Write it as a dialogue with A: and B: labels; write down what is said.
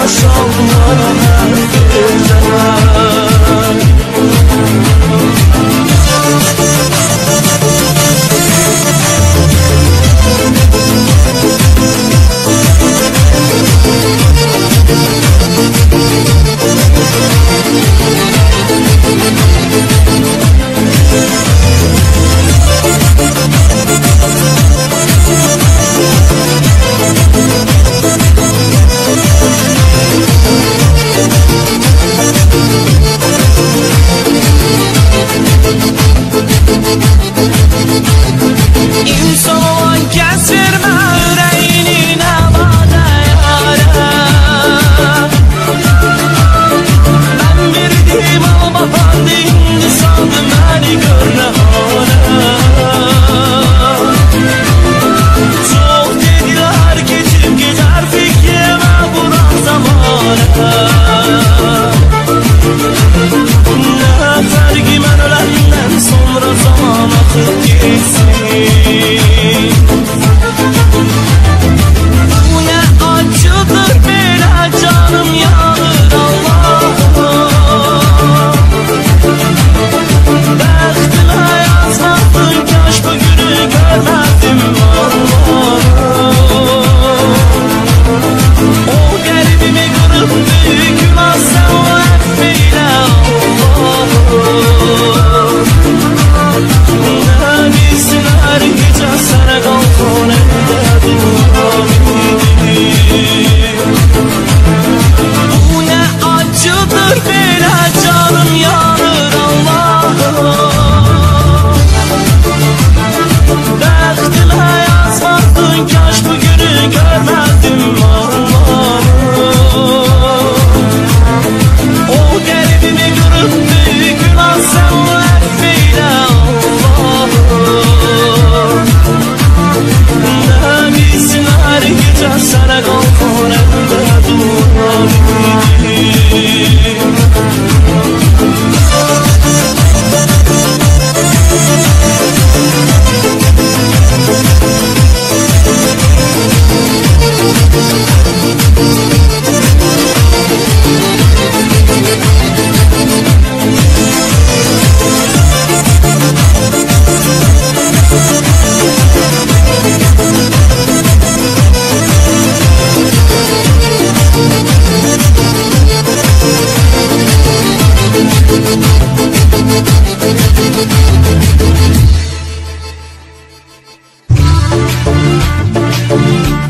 A: maşallah. kesirme yüreğini nevada yâre Ben girdim alma bandı indi sandım beni görme hâre Çok dediler geçip gider fikrime bulan zamana. Ne fergi ben sonra zaman akıp